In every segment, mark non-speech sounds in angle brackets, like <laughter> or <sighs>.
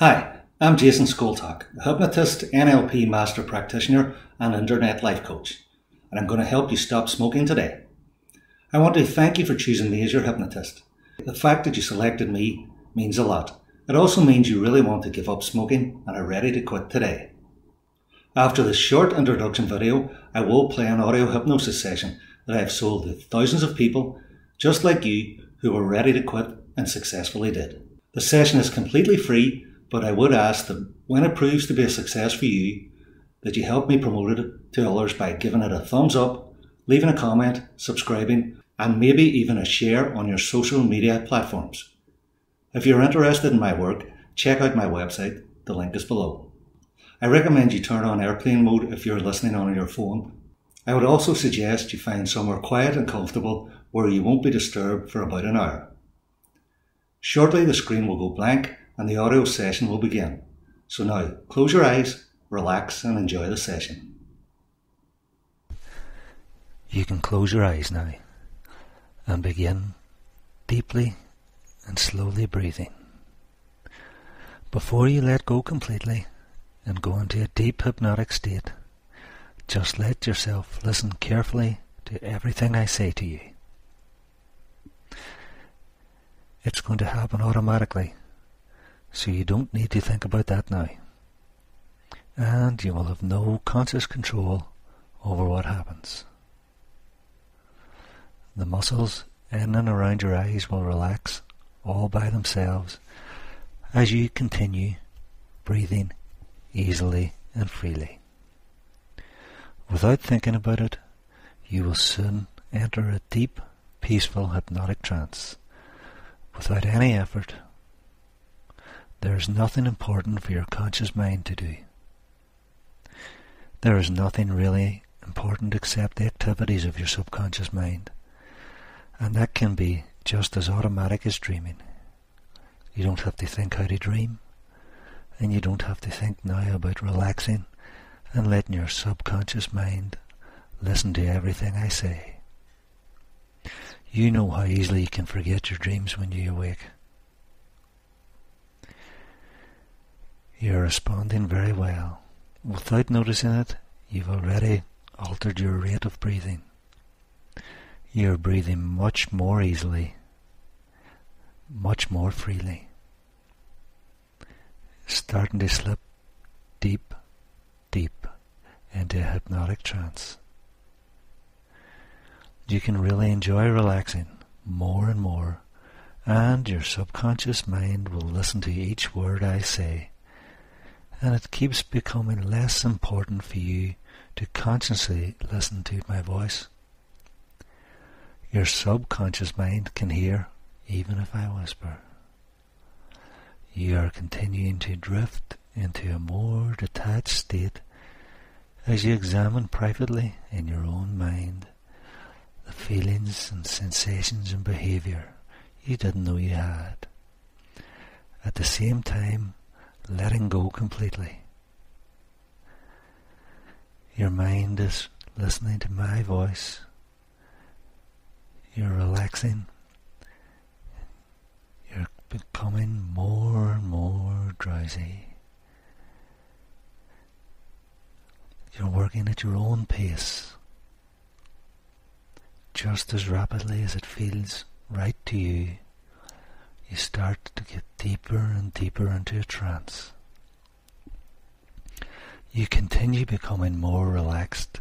Hi, I'm Jason Scoltock, a hypnotist, NLP master practitioner, and internet life coach, and I'm going to help you stop smoking today. I want to thank you for choosing me as your hypnotist. The fact that you selected me means a lot. It also means you really want to give up smoking and are ready to quit today. After this short introduction video, I will play an audio hypnosis session that I have sold to thousands of people just like you who were ready to quit and successfully did. The session is completely free but I would ask that when it proves to be a success for you, that you help me promote it to others by giving it a thumbs up, leaving a comment, subscribing, and maybe even a share on your social media platforms. If you're interested in my work, check out my website. The link is below. I recommend you turn on airplane mode if you're listening on your phone. I would also suggest you find somewhere quiet and comfortable where you won't be disturbed for about an hour. Shortly the screen will go blank and the audio session will begin. So now, close your eyes, relax, and enjoy the session. You can close your eyes now and begin deeply and slowly breathing. Before you let go completely and go into a deep hypnotic state, just let yourself listen carefully to everything I say to you. It's going to happen automatically so you don't need to think about that now. And you will have no conscious control over what happens. The muscles in and around your eyes will relax all by themselves as you continue breathing easily and freely. Without thinking about it, you will soon enter a deep, peaceful hypnotic trance without any effort there is nothing important for your conscious mind to do. There is nothing really important except the activities of your subconscious mind. And that can be just as automatic as dreaming. You don't have to think how to dream, and you don't have to think now about relaxing and letting your subconscious mind listen to everything I say. You know how easily you can forget your dreams when you awake. You're responding very well. Without noticing it, you've already altered your rate of breathing. You're breathing much more easily, much more freely. Starting to slip deep, deep into a hypnotic trance. You can really enjoy relaxing more and more, and your subconscious mind will listen to each word I say and it keeps becoming less important for you to consciously listen to my voice. Your subconscious mind can hear even if I whisper. You are continuing to drift into a more detached state as you examine privately in your own mind the feelings and sensations and behavior you didn't know you had. At the same time, letting go completely. Your mind is listening to my voice. You're relaxing. You're becoming more and more drowsy. You're working at your own pace, just as rapidly as it feels right to you you start to get deeper and deeper into a trance. You continue becoming more relaxed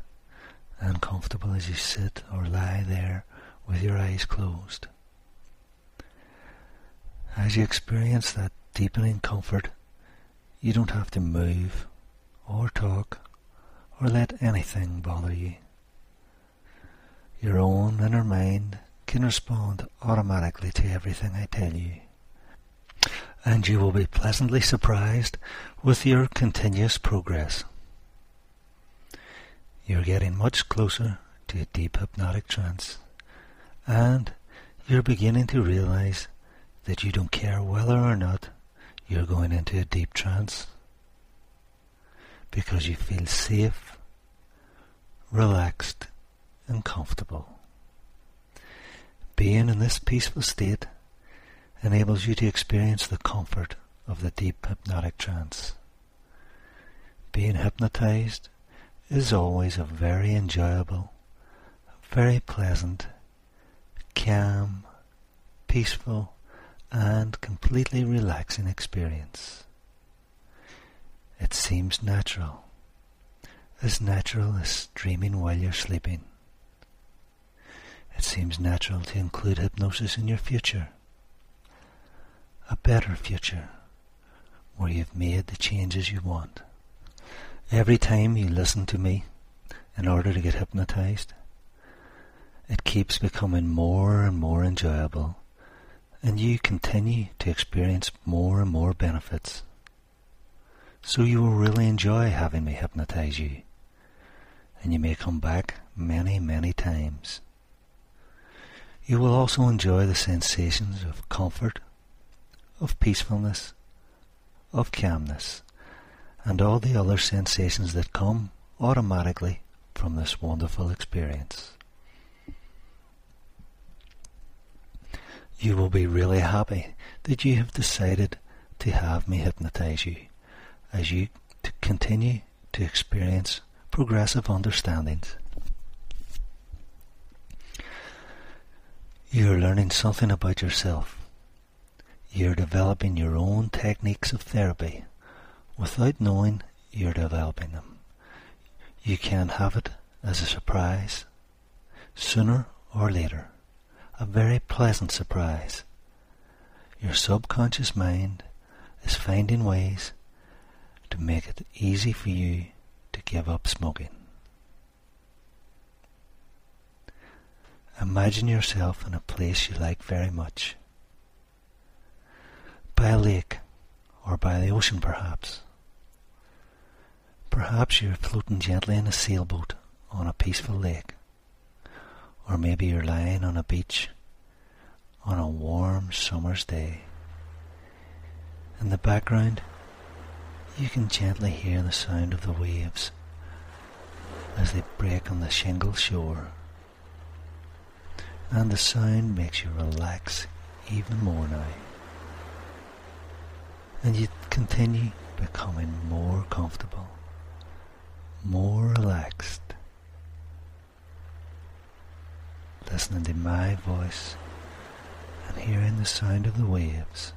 and comfortable as you sit or lie there with your eyes closed. As you experience that deepening comfort, you don't have to move or talk or let anything bother you. Your own inner mind can respond automatically to everything I tell you. And you will be pleasantly surprised with your continuous progress. You're getting much closer to a deep hypnotic trance, and you're beginning to realize that you don't care whether or not you're going into a deep trance because you feel safe, relaxed, and comfortable. Being in this peaceful state enables you to experience the comfort of the deep hypnotic trance. Being hypnotized is always a very enjoyable, very pleasant, calm, peaceful, and completely relaxing experience. It seems natural, as natural as dreaming while you're sleeping. It seems natural to include hypnosis in your future. A better future, where you've made the changes you want. Every time you listen to me in order to get hypnotized, it keeps becoming more and more enjoyable, and you continue to experience more and more benefits. So you will really enjoy having me hypnotize you, and you may come back many, many times. You will also enjoy the sensations of comfort, of peacefulness, of calmness and all the other sensations that come automatically from this wonderful experience. You will be really happy that you have decided to have me hypnotize you as you continue to experience progressive understandings. You're learning something about yourself. You're developing your own techniques of therapy without knowing you're developing them. You can have it as a surprise, sooner or later, a very pleasant surprise. Your subconscious mind is finding ways to make it easy for you to give up smoking. Imagine yourself in a place you like very much. By a lake, or by the ocean perhaps. Perhaps you're floating gently in a sailboat on a peaceful lake. Or maybe you're lying on a beach on a warm summer's day. In the background, you can gently hear the sound of the waves as they break on the shingle shore. And the sound makes you relax even more now. And you continue becoming more comfortable more relaxed, listening to my voice and hearing the sound of the waves.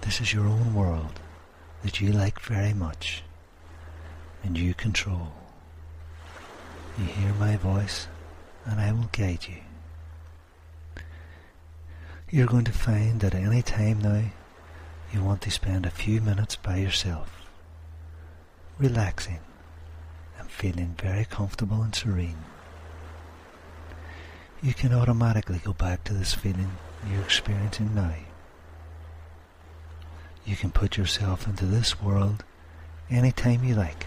This is your own world that you like very much and you control. You hear my voice and I will guide you. You're going to find that any time now you want to spend a few minutes by yourself relaxing and feeling very comfortable and serene. You can automatically go back to this feeling you're experiencing now. You can put yourself into this world anytime you like.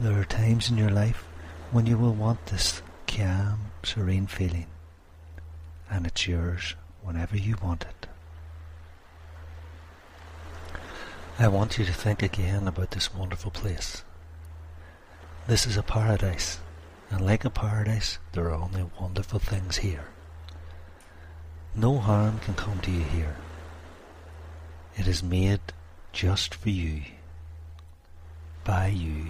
There are times in your life when you will want this calm, serene feeling, and it's yours whenever you want it. I want you to think again about this wonderful place. This is a paradise, and like a paradise, there are only wonderful things here. No harm can come to you here. It is made just for you, by you,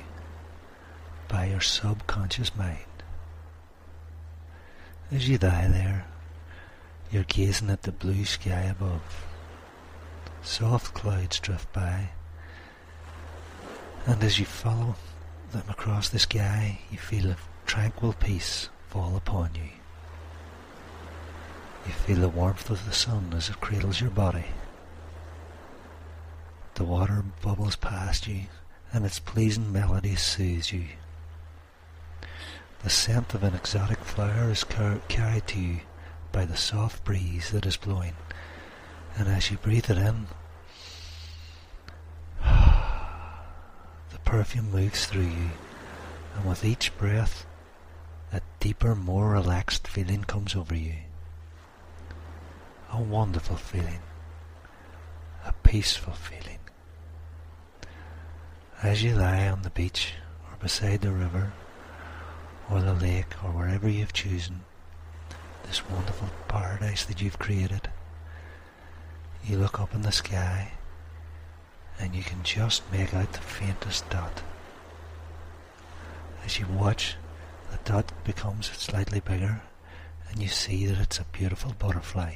by your subconscious mind. As you lie there, you're gazing at the blue sky above Soft clouds drift by, and as you follow them across the sky, you feel a tranquil peace fall upon you. You feel the warmth of the sun as it cradles your body. The water bubbles past you, and its pleasing melody soothes you. The scent of an exotic flower is car- carried to you by the soft breeze that is blowing and as you breathe it in, <sighs> the perfume moves through you, and with each breath, a deeper, more relaxed feeling comes over you. A wonderful feeling, a peaceful feeling. As you lie on the beach, or beside the river, or the lake, or wherever you've chosen, this wonderful paradise that you've created, You look up in the sky and you can just make out the faintest dot. As you watch, the dot becomes slightly bigger and you see that it's a beautiful butterfly.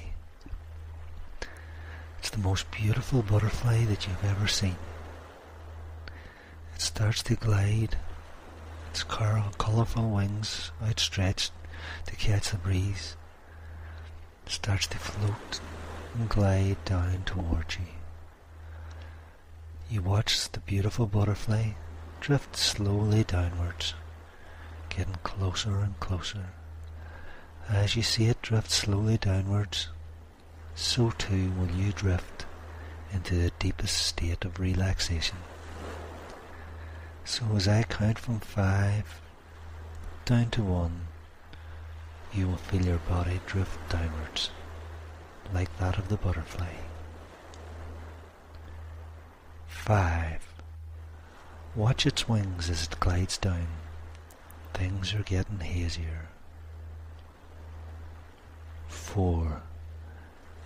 It's the most beautiful butterfly that you've ever seen. It starts to glide, its curl, colourful wings outstretched to catch the breeze, starts to float and glide down towards you. You watch the beautiful butterfly drift slowly downwards, getting closer and closer. As you see it drift slowly downwards, so too will you drift into the deepest state of relaxation. So as I count from five down to one, you will feel your body drift downwards, like that of the butterfly. Five. Watch its wings as it glides down. Things are getting hazier. Four.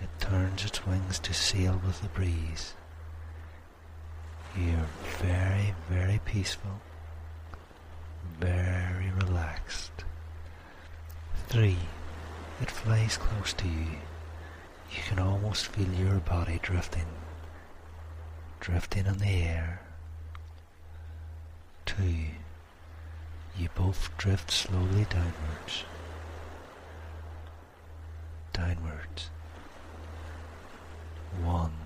It turns its wings to sail with the breeze. You're very, very peaceful, very relaxed. Three. It flies close to you. You can almost feel your body drifting, drifting in the air. Two. You both drift slowly downwards. Downwards. One.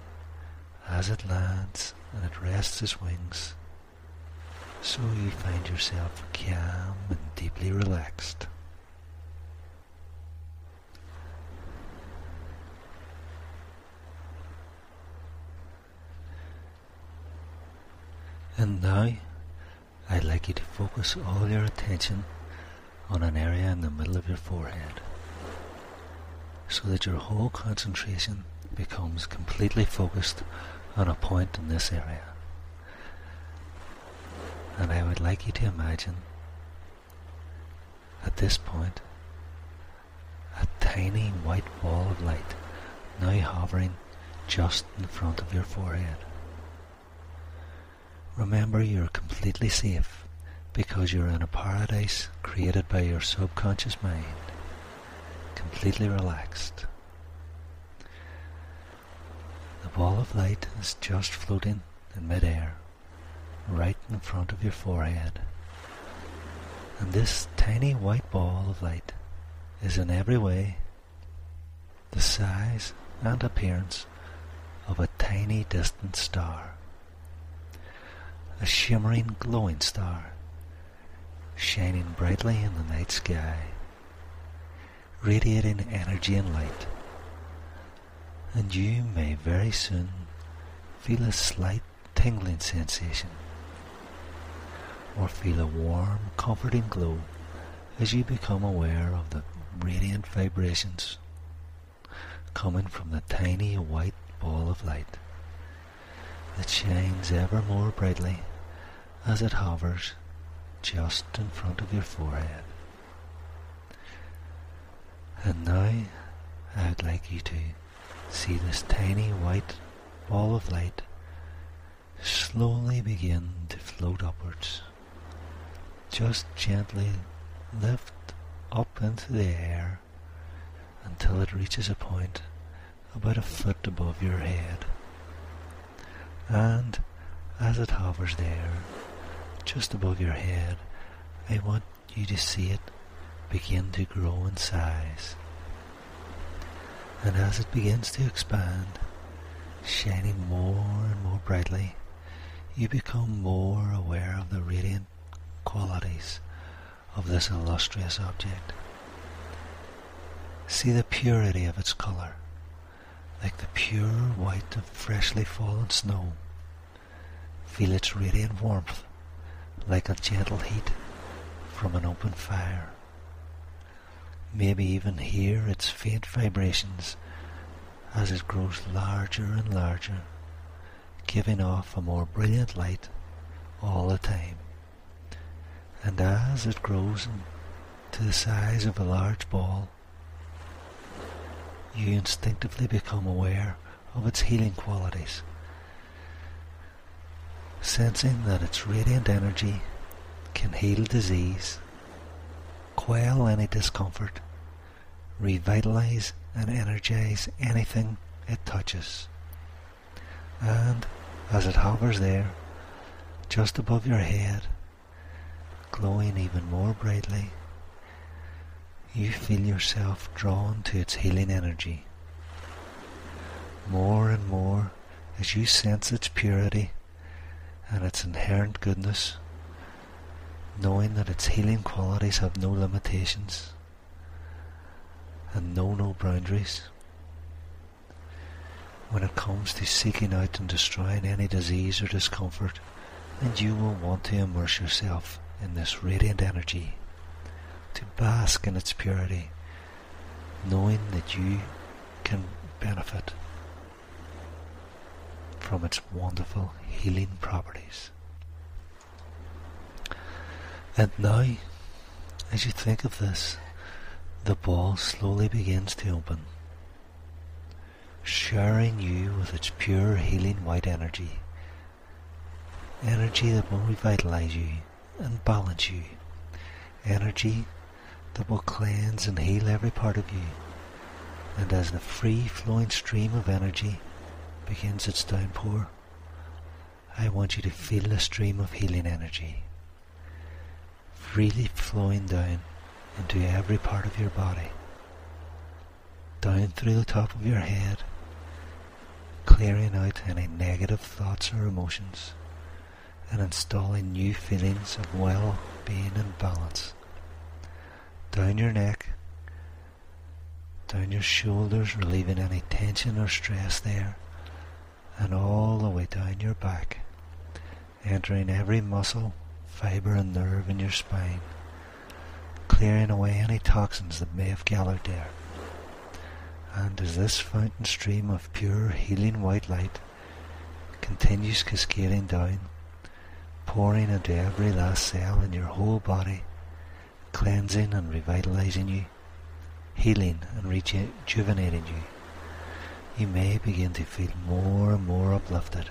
As it lands and it rests its wings, so you find yourself calm and deeply relaxed. And now, I'd like you to focus all your attention on an area in the middle of your forehead so that your whole concentration becomes completely focused on a point in this area. And I would like you to imagine at this point a tiny white ball of light now hovering just in front of your forehead. Remember you're completely safe because you're in a paradise created by your subconscious mind, completely relaxed. The ball of light is just floating in midair, right in front of your forehead. And this tiny white ball of light is in every way the size and appearance of a tiny distant star a shimmering glowing star, shining brightly in the night sky, radiating energy and light. And you may very soon feel a slight tingling sensation, or feel a warm, comforting glow as you become aware of the radiant vibrations coming from the tiny white ball of light that shines ever more brightly as it hovers just in front of your forehead. And now I'd like you to see this tiny white ball of light slowly begin to float upwards. Just gently lift up into the air until it reaches a point about a foot above your head. And as it hovers there, just above your head, I want you to see it begin to grow in size. And as it begins to expand, shining more and more brightly, you become more aware of the radiant qualities of this illustrious object. See the purity of its color, like the pure white of freshly fallen snow. Feel its radiant warmth like a gentle heat from an open fire. Maybe even hear its faint vibrations as it grows larger and larger, giving off a more brilliant light all the time. And as it grows to the size of a large ball, you instinctively become aware of its healing qualities, sensing that its radiant energy can heal disease, quell any discomfort, revitalize and energize anything it touches. And as it hovers there, just above your head, glowing even more brightly, you feel yourself drawn to its healing energy. More and more as you sense its purity and its inherent goodness, knowing that its healing qualities have no limitations and know no boundaries. When it comes to seeking out and destroying any disease or discomfort, and you will want to immerse yourself in this radiant energy, to bask in its purity, knowing that you can benefit from its wonderful healing properties. And now, as you think of this, the ball slowly begins to open, showering you with its pure healing white energy. Energy that will revitalize you and balance you. Energy that will cleanse and heal every part of you. And as the free flowing stream of energy begins its downpour, I want you to feel the stream of healing energy freely flowing down into every part of your body, down through the top of your head, clearing out any negative thoughts or emotions, and installing new feelings of well-being and balance. Down your neck, down your shoulders, relieving any tension or stress there, and all the way down your back, entering every muscle, fiber and nerve in your spine, clearing away any toxins that may have gathered there. And as this fountain stream of pure healing white light continues cascading down, pouring into every last cell in your whole body, cleansing and revitalizing you, healing and rejuvenating you, you may begin to feel more and more uplifted,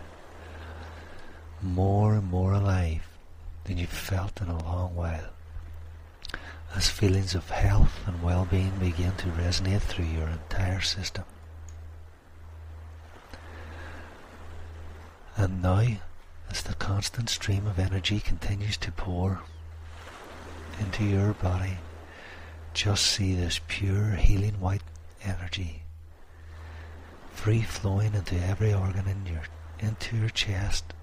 more and more alive than you've felt in a long while, as feelings of health and well-being begin to resonate through your entire system. And now, as the constant stream of energy continues to pour into your body, just see this pure healing white energy free flowing into every organ in your into your chest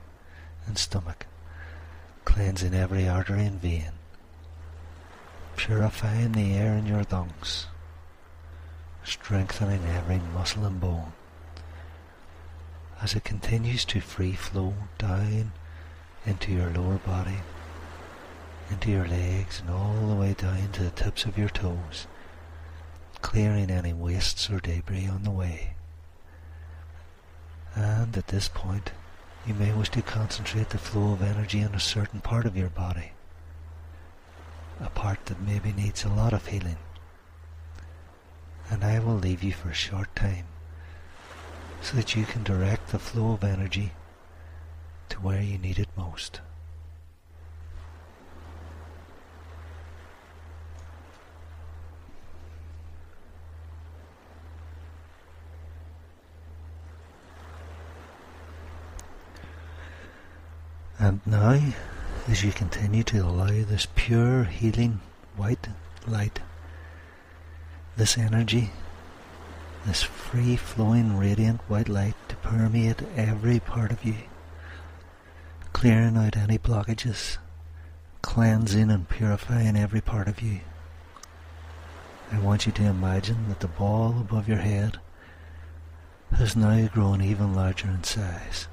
and stomach, cleansing every artery and vein, purifying the air in your lungs, strengthening every muscle and bone. As it continues to free flow down into your lower body, into your legs, and all the way down to the tips of your toes, clearing any wastes or debris on the way. And at this point, you may wish to concentrate the flow of energy in a certain part of your body, a part that maybe needs a lot of healing. And I will leave you for a short time so that you can direct the flow of energy to where you need it most. And now, as you continue to allow this pure, healing, white light, this energy, this free flowing, radiant white light to permeate every part of you, clearing out any blockages, cleansing and purifying every part of you. I want you to imagine that the ball above your head has now grown even larger in size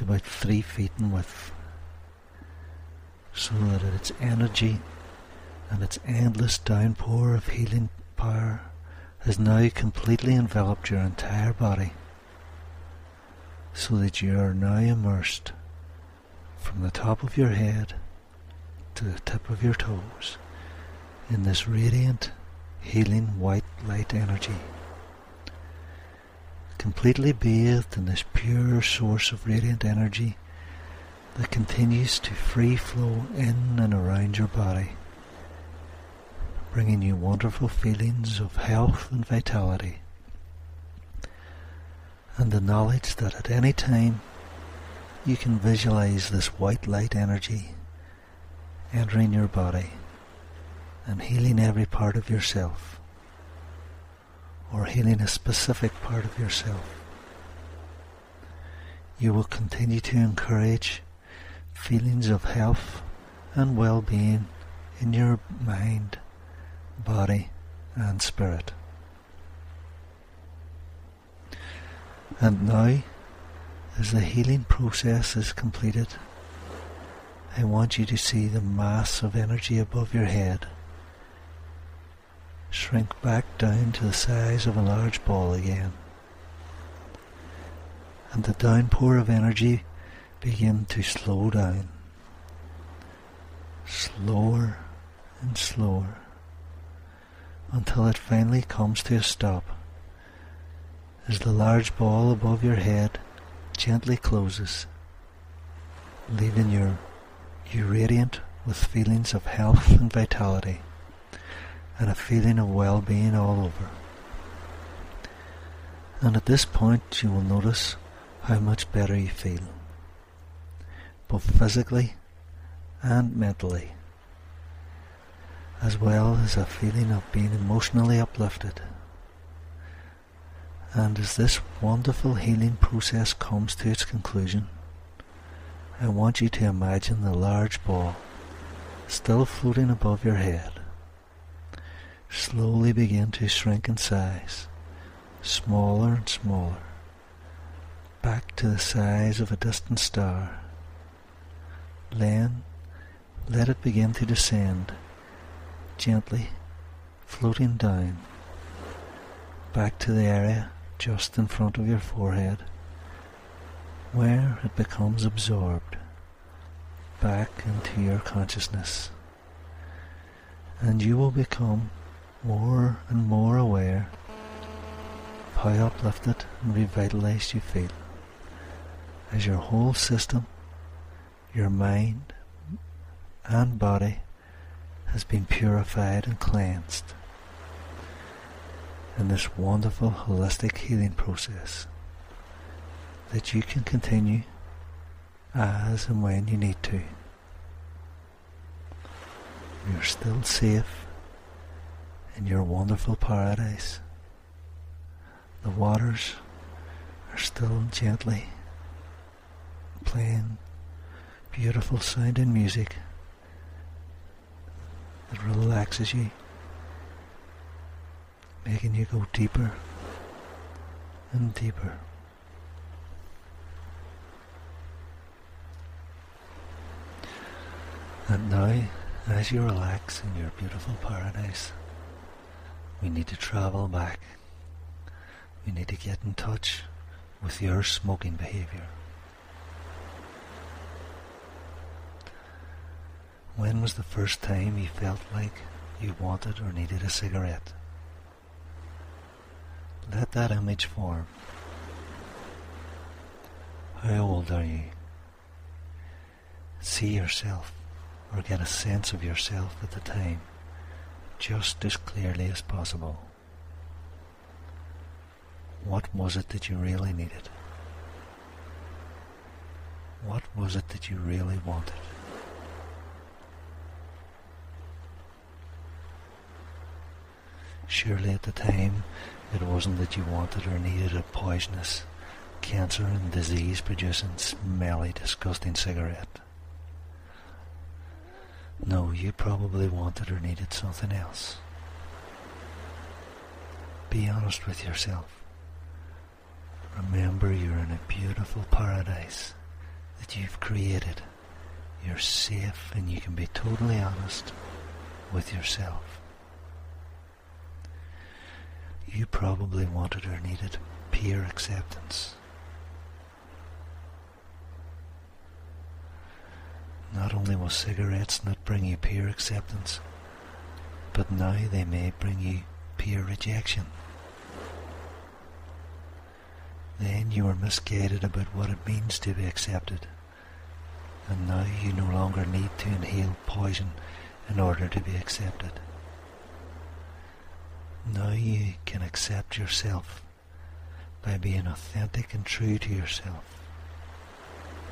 about three feet in width, so that its energy and its endless downpour of healing power has now completely enveloped your entire body, so that you are now immersed from the top of your head to the tip of your toes in this radiant, healing white light energy, completely bathed in this pure source of radiant energy that continues to free flow in and around your body, bringing you wonderful feelings of health and vitality, and the knowledge that at any time you can visualize this white light energy entering your body and healing every part of yourself or healing a specific part of yourself. You will continue to encourage feelings of health and well-being in your mind, body and spirit. And now, as the healing process is completed, I want you to see the mass of energy above your head shrink back down to the size of a large ball again. And the downpour of energy begin to slow down. Slower and slower until it finally comes to a stop as the large ball above your head gently closes, leaving your you radiant with feelings of health and vitality and a feeling of well-being all over. And at this point you will notice how much better you feel, both physically and mentally, as well as a feeling of being emotionally uplifted. And as this wonderful healing process comes to its conclusion, I want you to imagine the large ball still floating above your head slowly begin to shrink in size, smaller and smaller, back to the size of a distant star. Then let it begin to descend, gently floating down, back to the area just in front of your forehead, where it becomes absorbed back into your consciousness. And you will become more and more aware of how uplifted and revitalized you feel as your whole system, your mind and body has been purified and cleansed in this wonderful holistic healing process that you can continue as and when you need to. You're still safe in your wonderful paradise. The waters are still gently playing beautiful sounding music that relaxes you, making you go deeper and deeper. And now, as you relax in your beautiful paradise, we need to travel back. We need to get in touch with your smoking behavior. When was the first time you felt like you wanted or needed a cigarette? Let that image form. How old are you? See yourself or get a sense of yourself at the time just as clearly as possible. What was it that you really needed? What was it that you really wanted? Surely at the time it wasn't that you wanted or needed a poisonous, cancer and disease producing, smelly, disgusting cigarette. No, you probably wanted or needed something else. Be honest with yourself. Remember you're in a beautiful paradise that you've created. You're safe and you can be totally honest with yourself. You probably wanted or needed peer acceptance. Not only will cigarettes not bring you peer acceptance, but now they may bring you peer rejection. Then you were misguided about what it means to be accepted. And now you no longer need to inhale poison in order to be accepted. Now you can accept yourself by being authentic and true to yourself,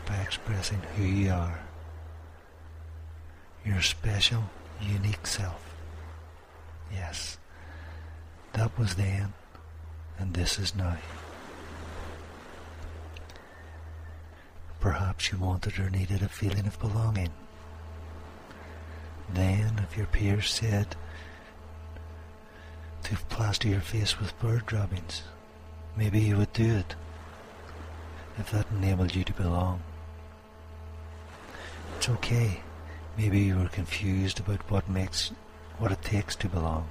by expressing who you are, your special, unique self. Yes, that was then, and this is now. Perhaps you wanted or needed a feeling of belonging. Then, if your peers said to plaster your face with bird droppings, maybe you would do it if that enabled you to belong. It's okay. Maybe you were confused about what makes what it takes to belong.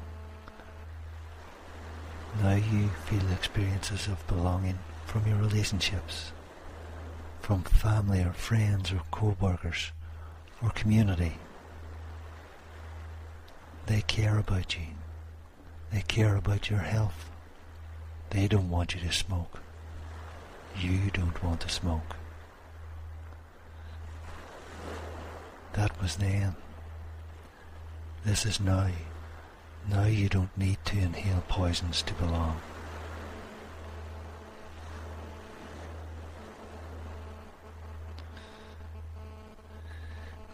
Now you feel experiences of belonging from your relationships, from family or friends or co-workers or community. They care about you. They care about your health. They don't want you to smoke. You don't want to smoke. That was then. This is now. Now you don't need to inhale poisons to belong.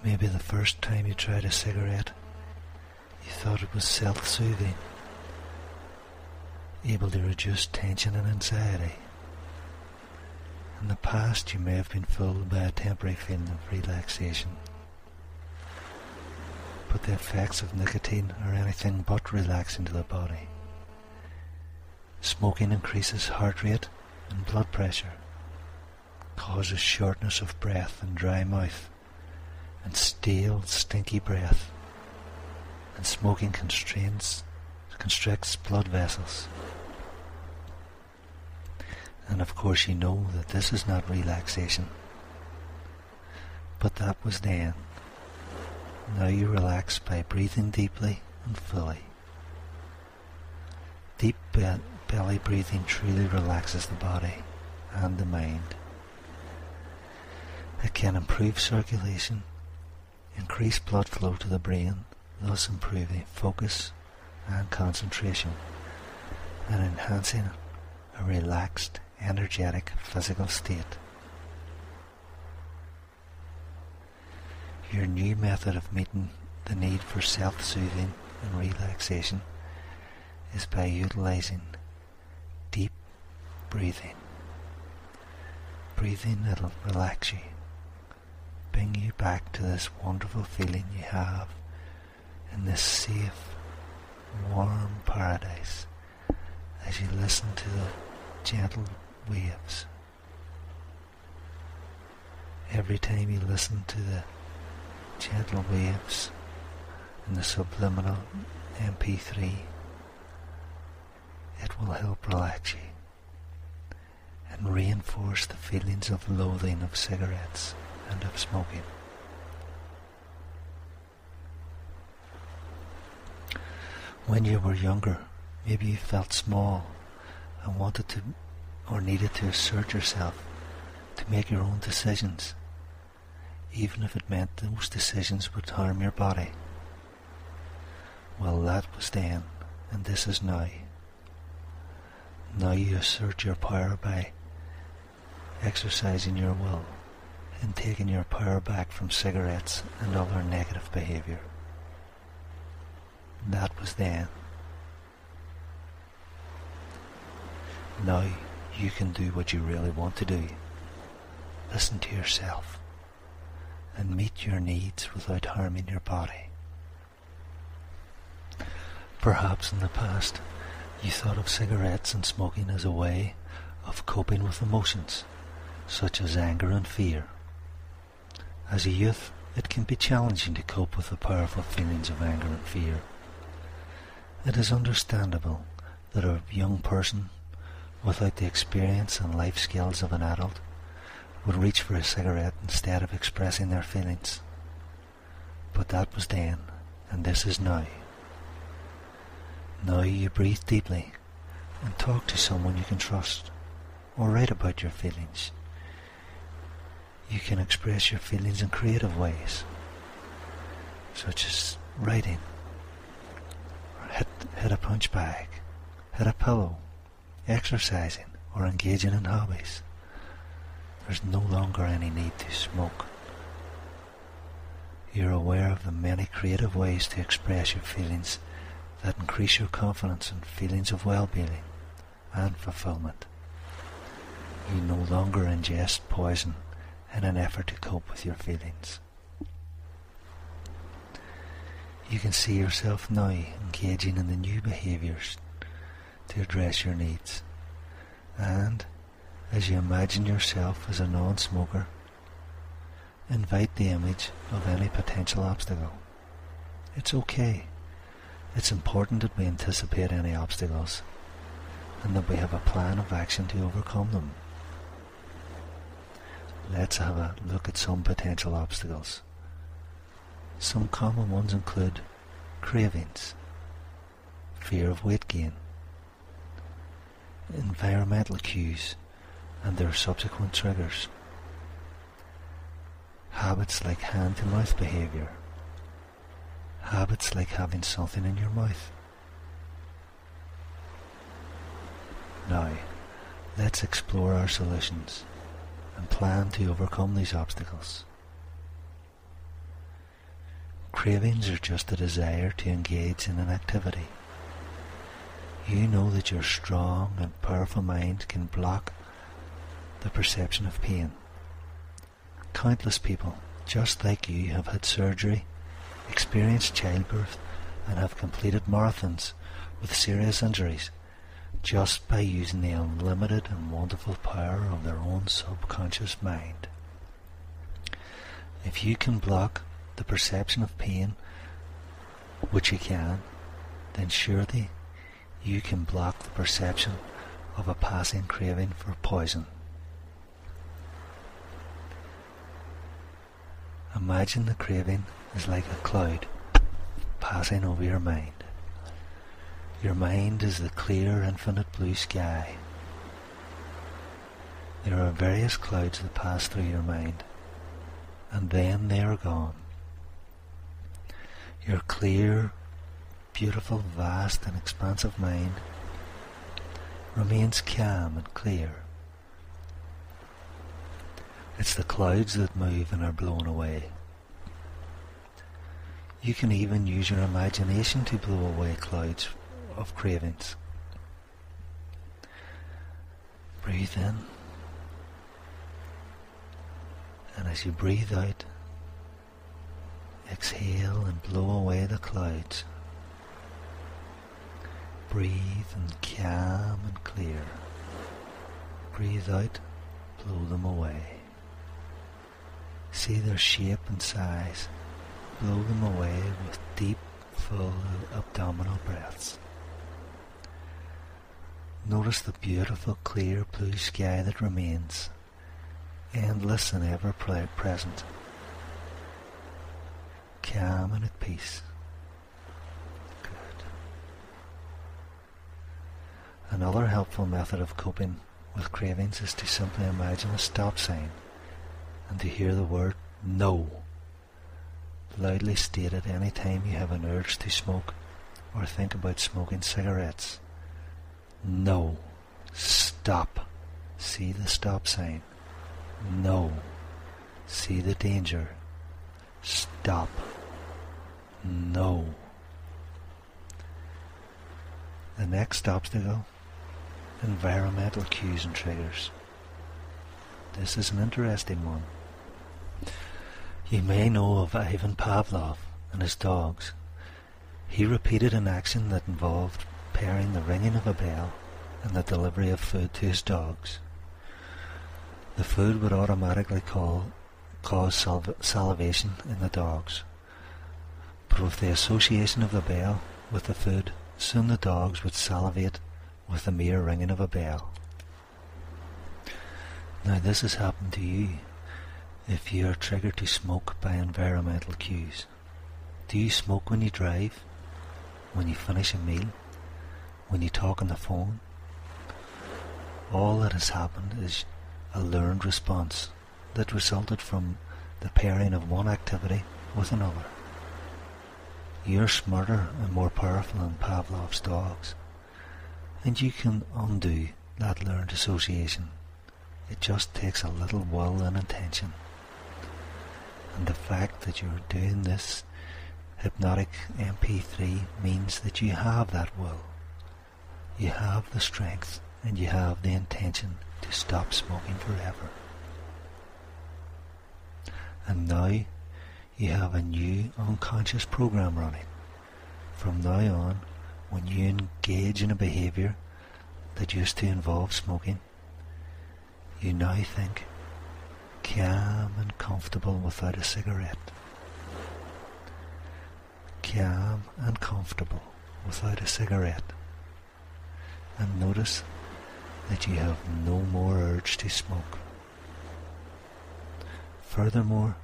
Maybe the first time you tried a cigarette, you thought it was self-soothing able to reduce tension and anxiety. In the past, you may have been fooled by a temporary feeling of relaxation. But the effects of nicotine are anything but relaxing to the body. Smoking increases heart rate and blood pressure, causes shortness of breath and dry mouth, and stale, stinky breath, and smoking constrains, constricts blood vessels. And of course, you know that this is not relaxation. But that was then. Now you relax by breathing deeply and fully. Deep be- belly breathing truly relaxes the body and the mind. It can improve circulation, increase blood flow to the brain, thus improving focus and concentration, and enhancing a relaxed energetic physical state. Your new method of meeting the need for self-soothing and relaxation is by utilizing deep breathing. Breathing that'll relax you, bring you back to this wonderful feeling you have in this safe, warm paradise as you listen to the gentle waves. Every time you listen to the gentle waves in the subliminal MP3, it will help relax you and reinforce the feelings of loathing of cigarettes and of smoking. When you were younger, maybe you felt small and wanted to or needed to assert yourself, to make your own decisions, even if it meant those decisions would harm your body. Well, that was then, and this is now. Now you assert your power by exercising your will and taking your power back from cigarettes and other negative behavior. That was then. Now you can do what you really want to do. Listen to yourself and meet your needs without harming your body. Perhaps in the past you thought of cigarettes and smoking as a way of coping with emotions such as anger and fear. As a youth, it can be challenging to cope with the powerful feelings of anger and fear. It is understandable that a young person without the experience and life skills of an adult, would reach for a cigarette instead of expressing their feelings. But that was then, and this is now. Now you breathe deeply and talk to someone you can trust. or write about your feelings. You can express your feelings in creative ways, such as writing, or hit, hit a punch bag, hit a pillow, exercising, or engaging in hobbies. There's no longer any need to smoke. You're aware of the many creative ways to express your feelings that increase your confidence and feelings of well-being and fulfillment. You no longer ingest poison in an effort to cope with your feelings. You can see yourself now engaging in the new behaviours to address your needs. And as you imagine yourself as a non-smoker, invite the image of any potential obstacle. It's okay. It's important that we anticipate any obstacles and that we have a plan of action to overcome them. Let's have a look at some potential obstacles. Some common ones include cravings, fear of weight gain, environmental cues and their subsequent triggers, habits like hand-to-mouth behavior, habits like having something in your mouth. Now, let's explore our solutions and plan to overcome these obstacles. Cravings are just a desire to engage in an activity. You know that your strong and powerful mind can block the perception of pain. Countless people, just like you, have had surgery, experienced childbirth, and have completed marathons with serious injuries just by using the unlimited and wonderful power of their own subconscious mind. If you can block the perception of pain, which you can, then surely you can block the perception of a passing craving for poison. Imagine the craving is like a cloud passing over your mind. Your mind is the clear, infinite blue sky. There are various clouds that pass through your mind, and then they are gone. Your clear, beautiful, vast, and expansive mind remains calm and clear. It's the clouds that move and are blown away. You can even use your imagination to blow away clouds of cravings. Breathe in. And as you breathe out, exhale and blow away the clouds. Breathe and calm and clear. Breathe out, blow them away. See their shape and size. Blow them away with deep, full abdominal breaths. Notice the beautiful clear blue sky that remains, endless and ever present, calm and at peace. Good. Another helpful method of coping with cravings is to simply imagine a stop sign and to hear the word no loudly stated any time you have an urge to smoke or think about smoking cigarettes. No. Stop. See the stop sign. No. See the danger. Stop. No. The next obstacle environmental cues and triggers. This is an interesting one. You may know of Ivan Pavlov and his dogs. He repeated an action that involved pairing the ringing of a bell and the delivery of food to his dogs. The food would automatically call, cause salivation in the dogs. But with the association of the bell with the food, soon the dogs would salivate with the mere ringing of a bell. Now this has happened to you if you are triggered to smoke by environmental cues. Do you smoke when you drive? When you finish a meal? When you talk on the phone? All that has happened is a learned response that resulted from the pairing of one activity with another. You're smarter and more powerful than Pavlov's dogs, and you can undo that learned association. It just takes a little will and intention. And the fact that you're doing this hypnotic MP3 means that you have that will. You have the strength and you have the intention to stop smoking forever. And now you have a new unconscious program running. From now on, when you engage in a behavior that used to involve smoking, you now think calm and comfortable without a cigarette. Calm and comfortable without a cigarette. And notice that you have no more urge to smoke. Furthermore,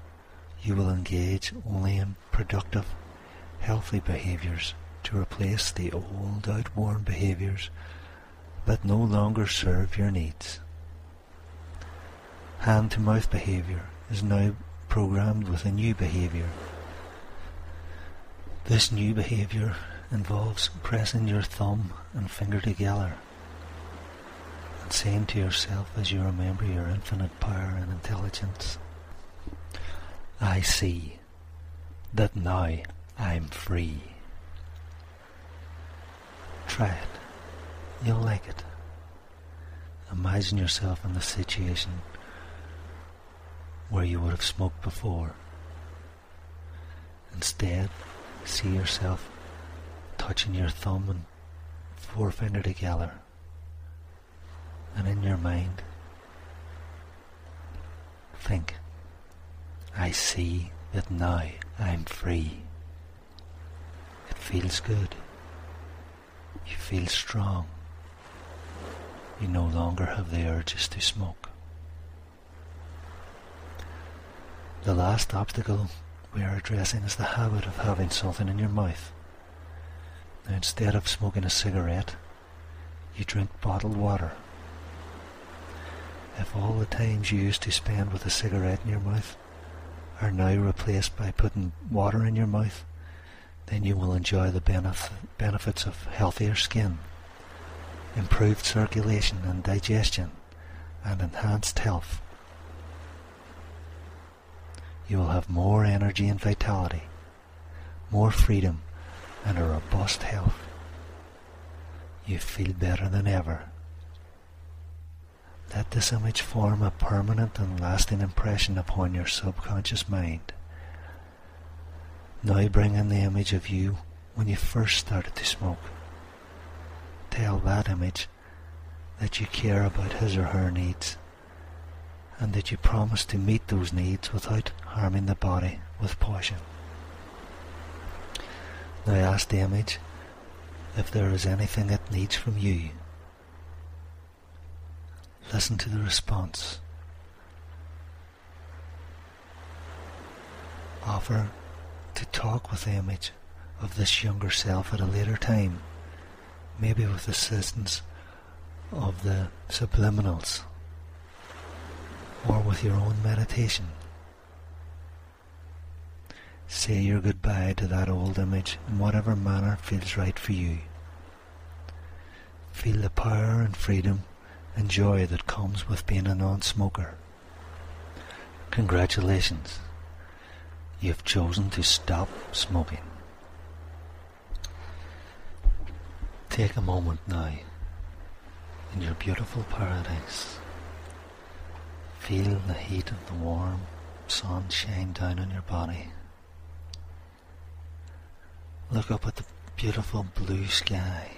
you will engage only in productive, healthy behaviors to replace the old, outworn behaviors that no longer serve your needs. Hand to mouth behavior is now programmed with a new behavior. This new behavior involves pressing your thumb and finger together and saying to yourself as you remember your infinite power and intelligence, I see that now I'm free. Try it. You'll like it. Imagine yourself in the situation where you would have smoked before. Instead, see yourself touching your thumb and forefinger together. And in your mind, think, I see that now I'm free. It feels good. You feel strong. You no longer have the urges to smoke. The last obstacle we are addressing is the habit of having something in your mouth. Now, instead of smoking a cigarette, you drink bottled water. If all the times you used to spend with a cigarette in your mouth are now replaced by putting water in your mouth, then you will enjoy the benef- benefits of healthier skin, improved circulation and digestion, and enhanced health. You will have more energy and vitality, more freedom, and a robust health. You feel better than ever. Let this image form a permanent and lasting impression upon your subconscious mind. Now bring in the image of you when you first started to smoke. Tell that image that you care about his or her needs and that you promise to meet those needs without harming the body with poison. Now ask the image if there is anything it needs from you Listen to the response. Offer to talk with the image of this younger self at a later time, maybe with the assistance of the subliminals or with your own meditation. Say your goodbye to that old image in whatever manner feels right for you. Feel the power and freedom and joy that comes with being a non-smoker. Congratulations. You've chosen to stop smoking. Take a moment now in your beautiful paradise. Feel the heat of the warm sun shine down on your body. Look up at the beautiful blue sky.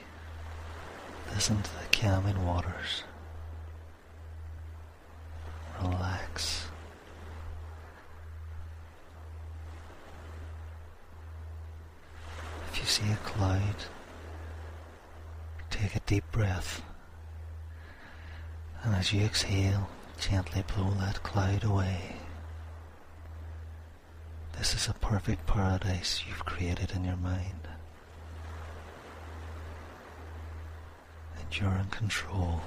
Listen to the calming waters relax. If you see a cloud, take a deep breath. And as you exhale, gently blow that cloud away. This is a perfect paradise you've created in your mind. And you're in control.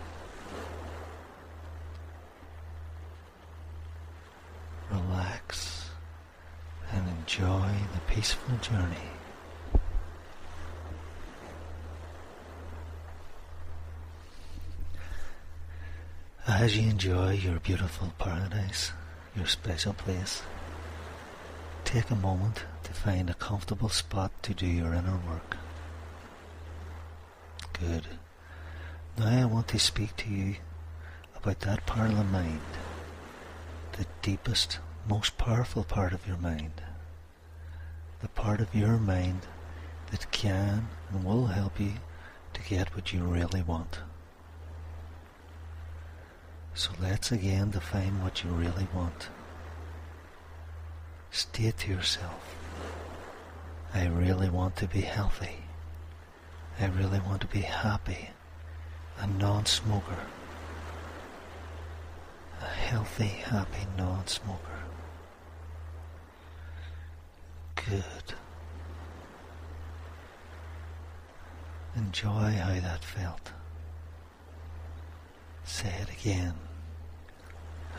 Relax and enjoy the peaceful journey. As you enjoy your beautiful paradise, your special place, take a moment to find a comfortable spot to do your inner work. Good. Now I want to speak to you about that part of the mind, the deepest, most powerful part of your mind, the part of your mind that can and will help you to get what you really want. So let's again define what you really want. State to yourself, I really want to be healthy. I really want to be happy, a non-smoker. A healthy, happy non-smoker. Good. Enjoy how that felt. Say it again.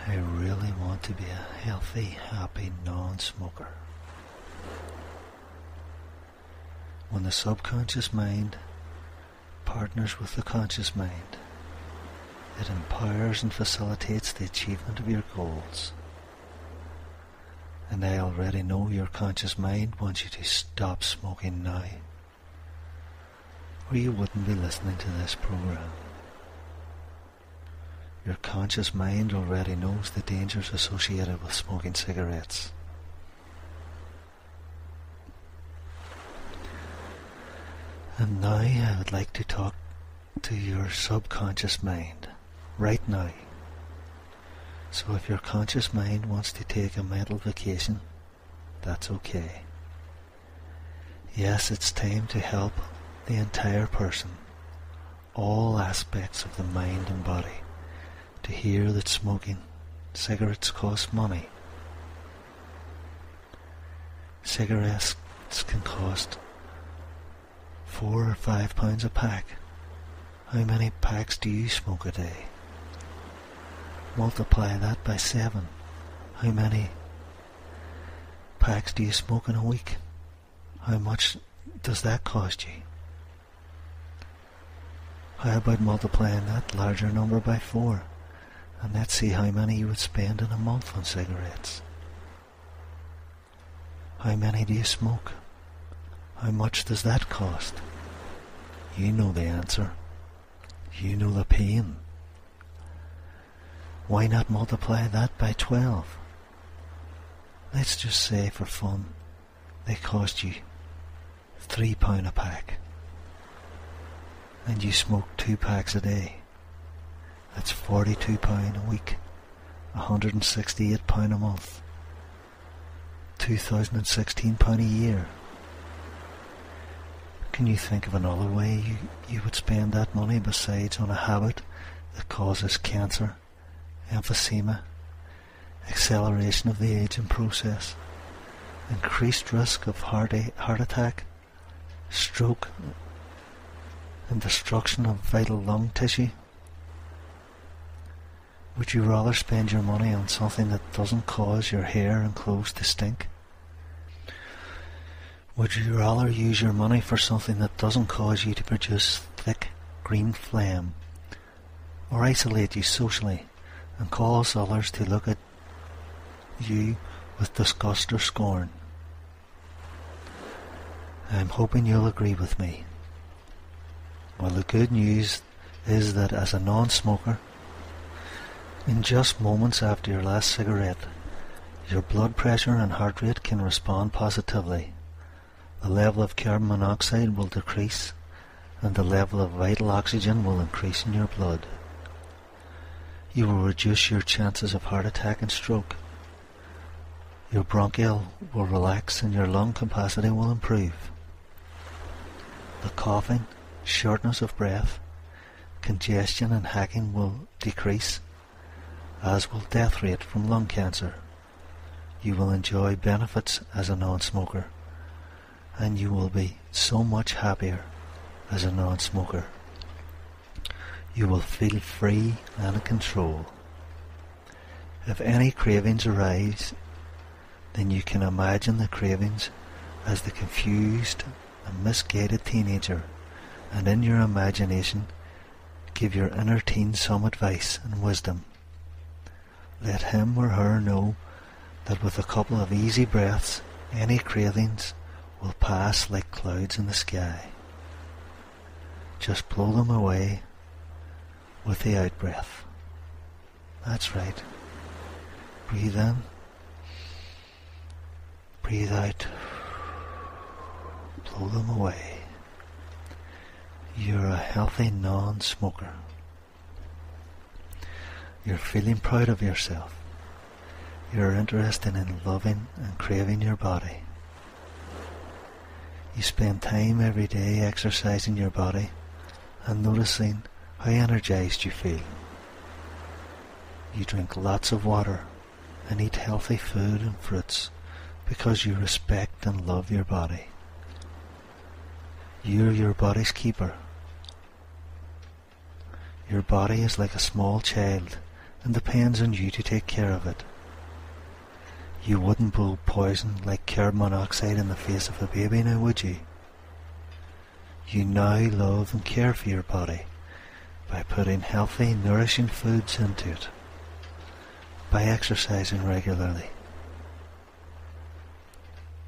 I really want to be a healthy, happy non-smoker. When the subconscious mind partners with the conscious mind, it empowers and facilitates the achievement of your goals. And I already know your conscious mind wants you to stop smoking now, or you wouldn't be listening to this program. Your conscious mind already knows the dangers associated with smoking cigarettes. And now I would like to talk to your subconscious mind, right now. So if your conscious mind wants to take a mental vacation, that's okay. Yes, it's time to help the entire person, all aspects of the mind and body to hear that smoking cigarettes cost money. Cigarettes can cost four or five pounds a pack. How many packs do you smoke a day? Multiply that by seven. How many packs do you smoke in a week? How much does that cost you? How about multiplying that larger number by four? And let's see how many you would spend in a month on cigarettes. How many do you smoke? How much does that cost? You know the answer. You know the pain. Why not multiply that by 12? Let's just say for fun they cost you £3 a pack and you smoke two packs a day. That's £42 a week, £168 a month, £2,016 a year. Can you think of another way you, you would spend that money besides on a habit that causes cancer, emphysema, acceleration of the aging process, increased risk of heart, heart attack, stroke, and destruction of vital lung tissue? Would you rather spend your money on something that doesn't cause your hair and clothes to stink? Would you rather use your money for something that doesn't cause you to produce thick green phlegm, or isolate you socially and cause others to look at you with disgust or scorn? I'm hoping you'll agree with me. Well, the good news is that as a non-smoker, in just moments after your last cigarette, your blood pressure and heart rate can respond positively. The level of carbon monoxide will decrease and the level of vital oxygen will increase in your blood. You will reduce your chances of heart attack and stroke. Your bronchial will relax and your lung capacity will improve. The coughing, shortness of breath, congestion and hacking will decrease as will death rate from lung cancer. You will enjoy benefits as a non-smoker, and you will be so much happier as a non-smoker. You will feel free and in control. If any cravings arise, then you can imagine the cravings as the confused and misguided teenager, and in your imagination give your inner teen some advice and wisdom. Let him or her know that with a couple of easy breaths, any cravings will pass like clouds in the sky. Just blow them away with the out breath. That's right. Breathe in. Breathe out. Blow them away. You're a healthy non-smoker. You're feeling proud of yourself. You're interested in loving and craving your body. You spend time every day exercising your body and noticing how energized you feel. You drink lots of water and eat healthy food and fruits because you respect and love your body. You're your body's keeper. Your body is like a small child and depends on you to take care of it. You wouldn't blow poison like carbon monoxide in the face of a baby now, would you? You now love and care for your body by putting healthy, nourishing foods into it, by exercising regularly.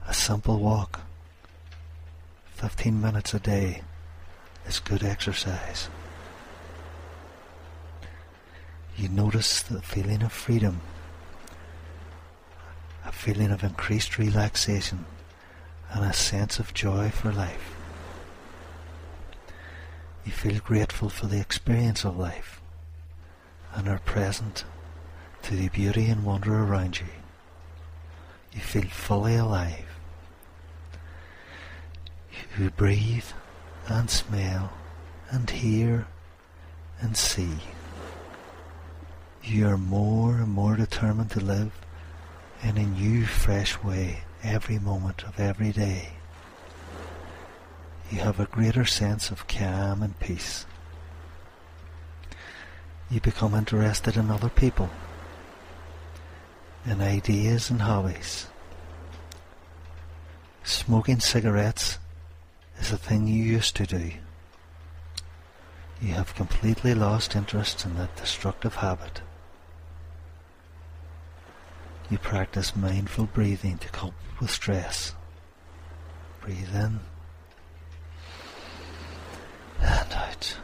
A simple walk, 15 minutes a day, is good exercise. You notice the feeling of freedom, a feeling of increased relaxation, and a sense of joy for life. You feel grateful for the experience of life and are present to the beauty and wonder around you. You feel fully alive. You breathe and smell and hear and see. You are more and more determined to live in a new, fresh way every moment of every day you have a greater sense of calm and peace. You become interested in other people, in ideas and hobbies. Smoking cigarettes is a thing you used to do. You have completely lost interest in that destructive habit. You practice mindful breathing to cope with stress. Breathe in and out,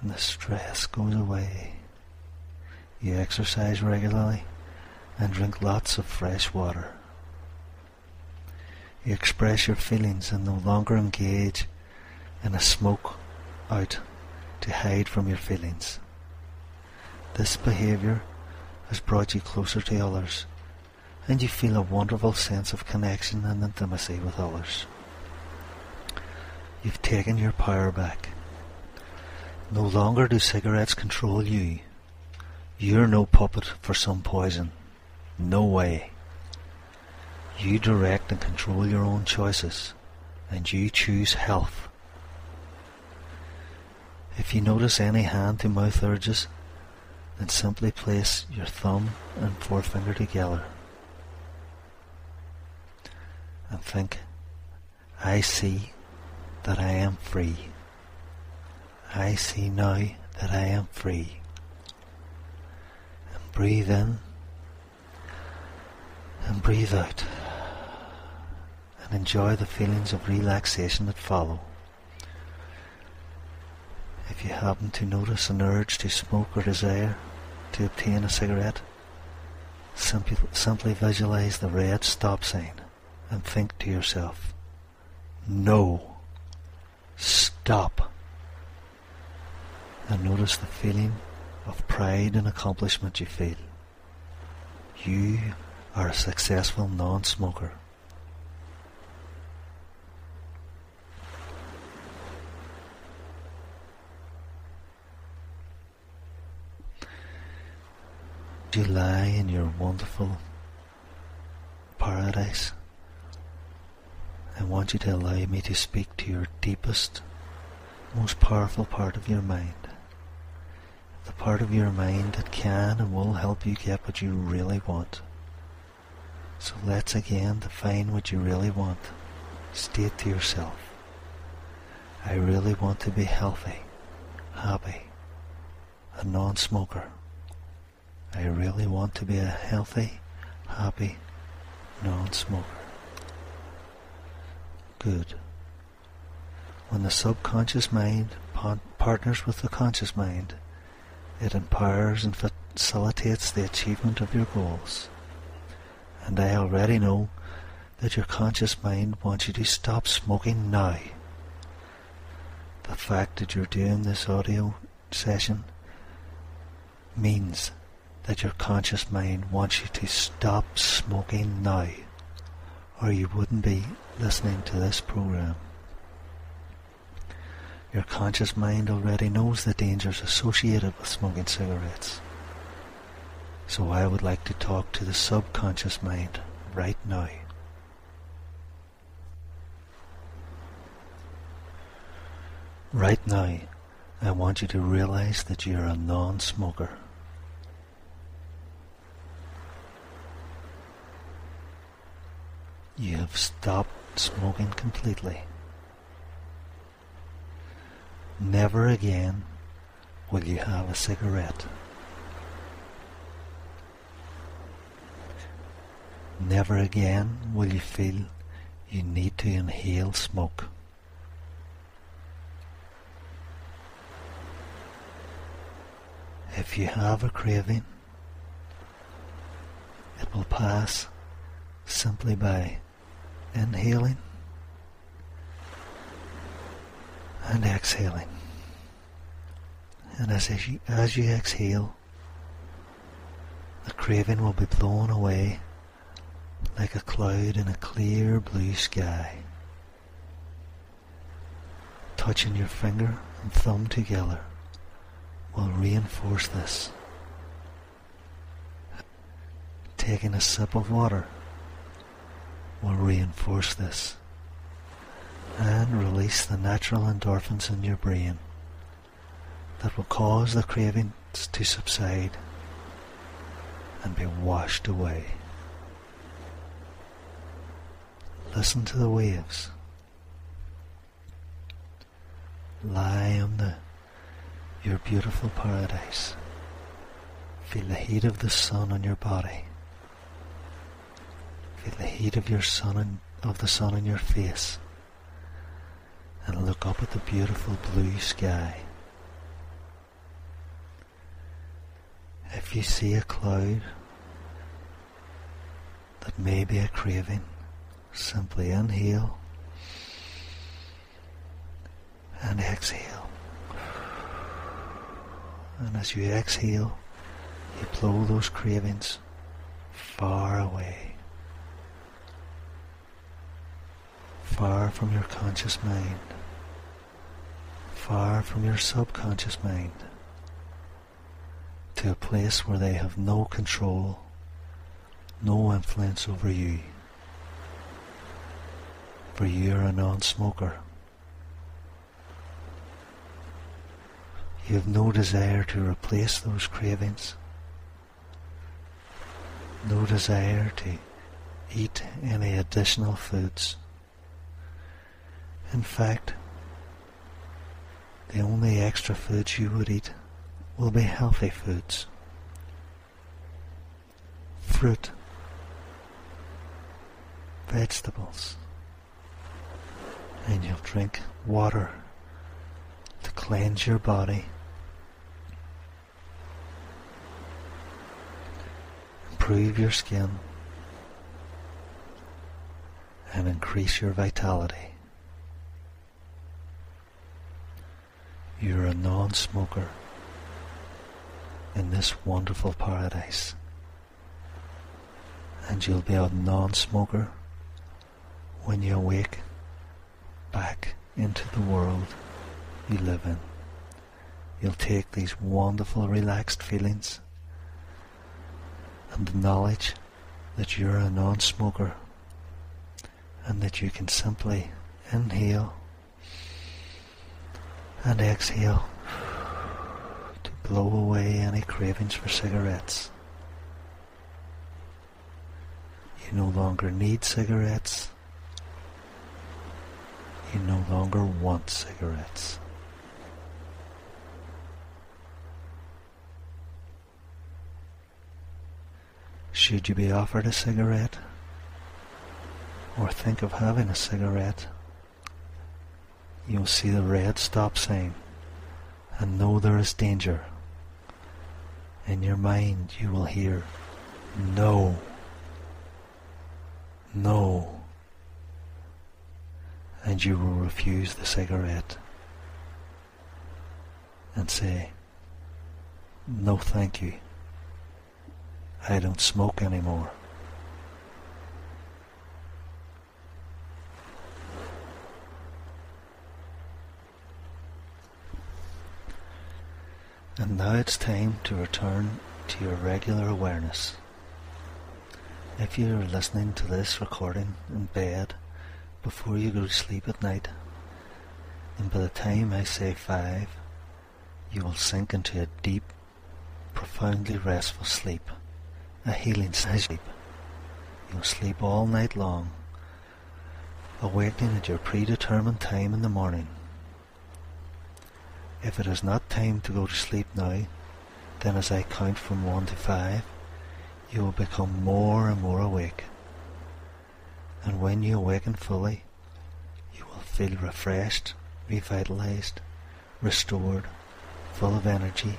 and the stress goes away. You exercise regularly and drink lots of fresh water. You express your feelings and no longer engage in a smoke out to hide from your feelings. This behaviour has brought you closer to others, and you feel a wonderful sense of connection and intimacy with others. You've taken your power back. No longer do cigarettes control you. You're no puppet for some poison. No way. You direct and control your own choices, and you choose health. If you notice any hand to mouth urges, then simply place your thumb and forefinger together and think, I see that I am free. I see now that I am free. And breathe in and breathe out. And enjoy the feelings of relaxation that follow. If you happen to notice an urge to smoke or desire to obtain a cigarette, simply, simply visualize the red stop sign and think to yourself, No. Stop. And notice the feeling of pride and accomplishment you feel. You are a successful non-smoker. You lie in your wonderful paradise I want you to allow me to speak to your deepest, most powerful part of your mind. The part of your mind that can and will help you get what you really want. So let's again define what you really want. State to yourself, I really want to be healthy, happy, a non-smoker. I really want to be a healthy, happy, non-smoker. Good. When the subconscious mind partners with the conscious mind, it empowers and facilitates the achievement of your goals. And I already know that your conscious mind wants you to stop smoking now. The fact that you're doing this audio session means that your conscious mind wants you to stop smoking now, or you wouldn't be listening to this program. Your conscious mind already knows the dangers associated with smoking cigarettes. So I would like to talk to the subconscious mind right now. Right now, I want you to realize that you're a non-smoker. You have stopped smoking completely. Never again will you have a cigarette. Never again will you feel you need to inhale smoke. If you have a craving, it will pass simply by inhaling and exhaling. And as you, as you exhale, the craving will be blown away like a cloud in a clear blue sky. Touching your finger and thumb together will reinforce this. Taking a sip of water will reinforce this and release the natural endorphins in your brain that will cause the cravings to subside and be washed away. Listen to the waves. Lie on the your beautiful paradise. Feel the heat of the sun on your body. The heat of your sun and of the sun on your face. And look up at the beautiful blue sky. If you see a cloud that may be a craving, simply inhale and exhale. And as you exhale, you blow those cravings far away, far from your conscious mind, far from your subconscious mind, to a place where they have no control, no influence over you. For you are a non-smoker. You have no desire to replace those cravings, no desire to eat any additional foods. In fact, the only extra foods you would eat will be healthy foods. Fruit, vegetables, and you'll drink water to cleanse your body improve your skin and increase your vitality. You're a non-smoker in this wonderful paradise and you'll be a non-smoker when you awake back into the world you live in. You'll take these wonderful relaxed feelings and the knowledge that you're a non-smoker and that you can simply inhale and exhale to blow away any cravings for cigarettes. You no longer need cigarettes. You no longer want cigarettes. Should you be offered a cigarette, or think of having a cigarette, you'll see the red stop sign and know there is danger. In your mind, you will hear, No, no, and you will refuse the cigarette and say, No, thank you. I don't smoke anymore. And now it's time to return to your regular awareness. If you're listening to this recording in bed before you go to sleep at night, then by the time I say five, you will sink into a deep, profoundly restful sleep a healing sleep. You'll sleep all night long, awakening at your predetermined time in the morning. If it is not time to go to sleep now, then as I count from one to five, you will become more and more awake. And when you awaken fully, you will feel refreshed, revitalized, restored, full of energy,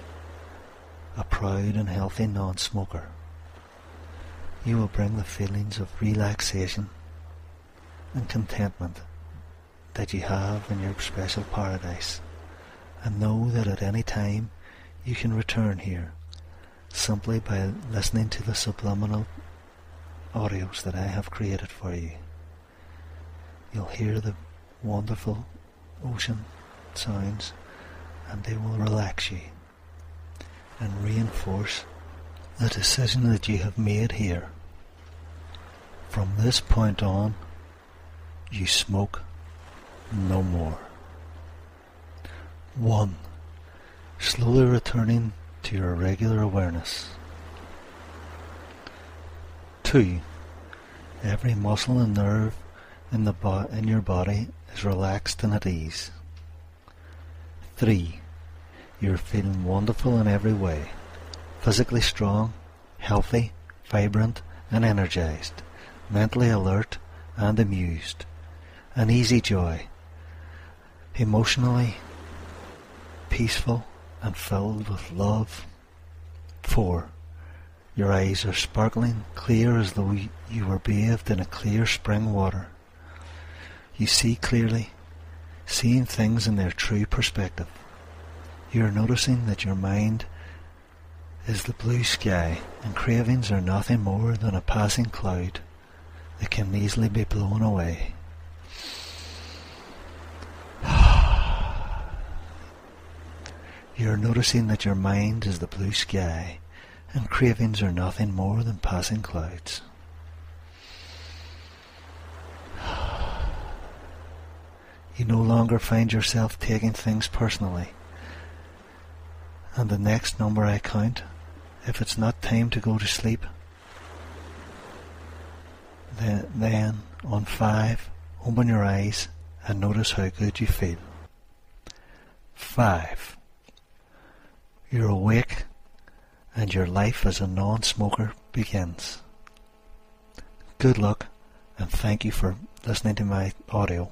a proud and healthy non-smoker you will bring the feelings of relaxation and contentment that you have in your special paradise and know that at any time you can return here simply by listening to the subliminal audios that I have created for you. You'll hear the wonderful ocean sounds and they will relax you and reinforce the decision that you have made here. From this point on, you smoke no more. 1. Slowly returning to your regular awareness. 2. Every muscle and nerve in, the bo- in your body is relaxed and at ease. 3. You're feeling wonderful in every way physically strong, healthy, vibrant and energized, mentally alert and amused, an easy joy, emotionally peaceful and filled with love. 4. Your eyes are sparkling clear as though you were bathed in a clear spring water. You see clearly, seeing things in their true perspective. You are noticing that your mind is the blue sky, and cravings are nothing more than a passing cloud that can easily be blown away. You're noticing that your mind is the blue sky, and cravings are nothing more than passing clouds. <sighs> You no longer find yourself taking things personally. And the next number I count if it's not time to go to sleep, then, then on five, open your eyes and notice how good you feel. Five. You're awake and your life as a non-smoker begins. Good luck and thank you for listening to my audio.